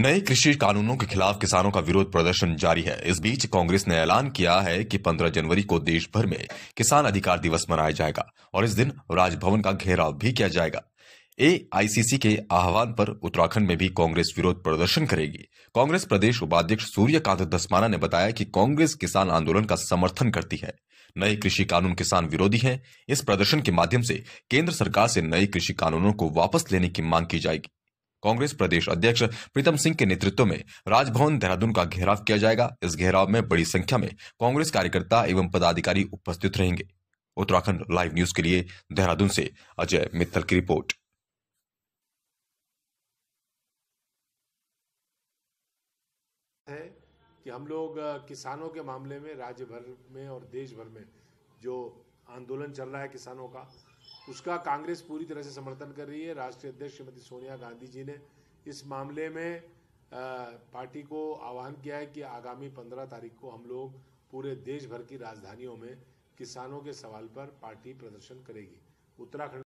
नए कृषि कानूनों के खिलाफ किसानों का विरोध प्रदर्शन जारी है। इस बीच कांग्रेस ने ऐलान किया है कि 15 जनवरी को देश भर में किसान अधिकार दिवस मनाया जाएगा और इस दिन राजभवन का घेराव भी किया जाएगा। एआईसीसी के आह्वान पर उत्तराखंड में भी कांग्रेस विरोध प्रदर्शन करेगी। कांग्रेस प्रदेश उपाध्यक्ष सूर्यकांत दसमाना ने बताया कि कांग्रेस किसान आंदोलन का समर्थन करती है। नए कृषि कानून किसान विरोधी हैं। इस प्रदर्शन के माध्यम से केंद्र सरकार से नए कृषि कानूनों को वापस लेने की मांग की जाएगी। कांग्रेस प्रदेश अध्यक्ष प्रीतम सिंह के नेतृत्व में राजभवन देहरादून का घेराव किया जाएगा। इस घेराव में बड़ी संख्या में कांग्रेस कार्यकर्ता एवं पदाधिकारी उपस्थित रहेंगे। उत्तराखंड लाइव न्यूज़ के लिए देहरादून से अजय मित्तल की रिपोर्ट। है कि हम लोग किसानों के मामले में राज्य भर में और देश भर में जो आंदोलन चल रहा है किसानों का उसका कांग्रेस पूरी तरह से समर्थन कर रही है। राष्ट्रीय अध्यक्ष श्रीमती सोनिया गांधी जी ने इस मामले में पार्टी को आह्वान किया है कि आगामी पंद्रह तारीख को हम लोग पूरे देश भर की राजधानियों में किसानों के सवाल पर पार्टी प्रदर्शन करेगी। उत्तराखंड